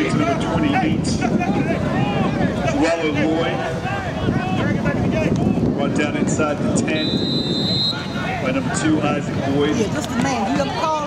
Wait, number 28. Dweller Lloyd. Run down inside the 10. By number two, Isaac Boyd. Yeah, just the man. You got